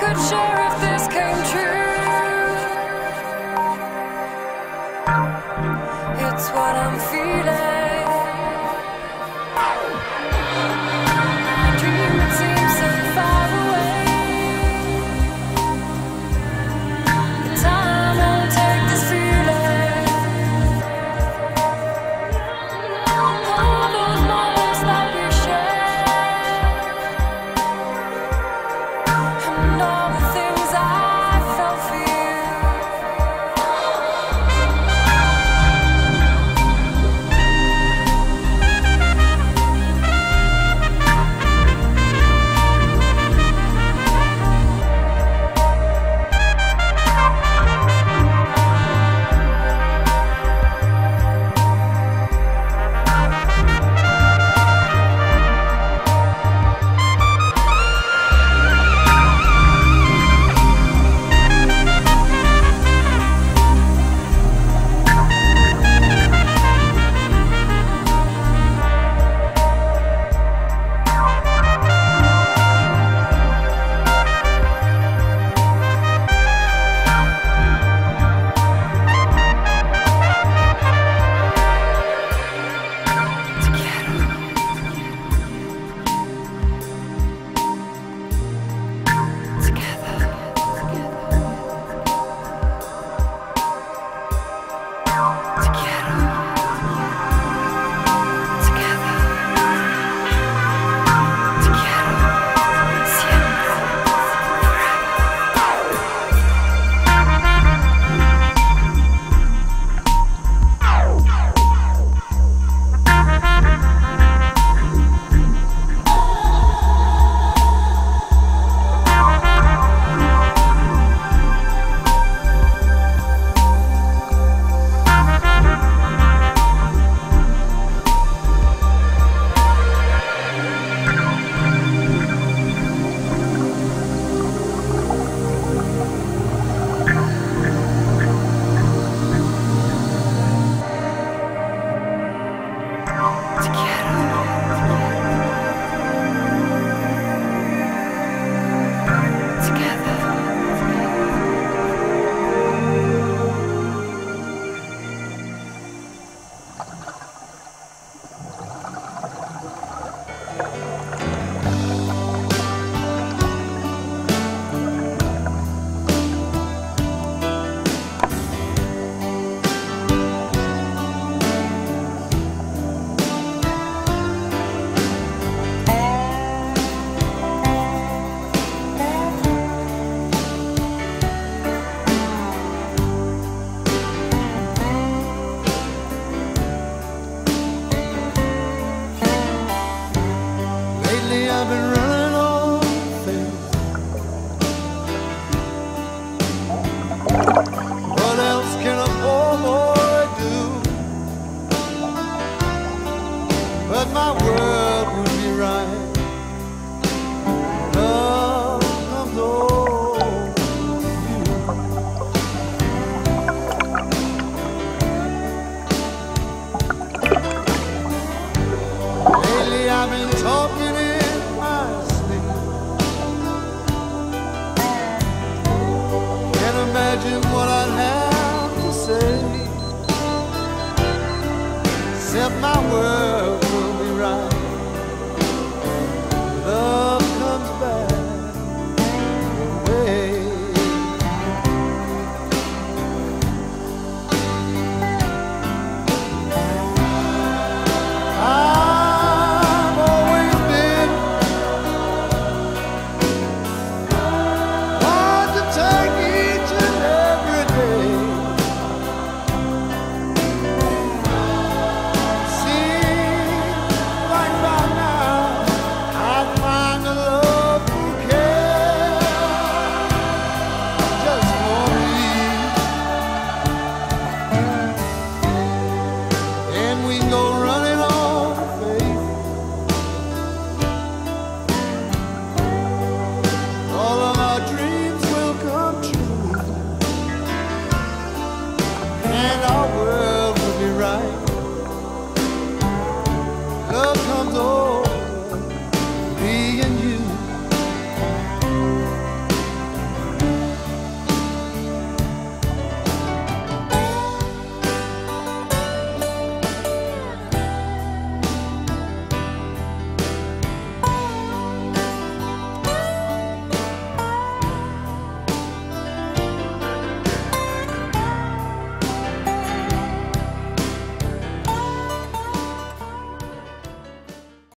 Could share if Lately I've been running. What else can a poor boy do? But my world would be right. I've been talking Except my world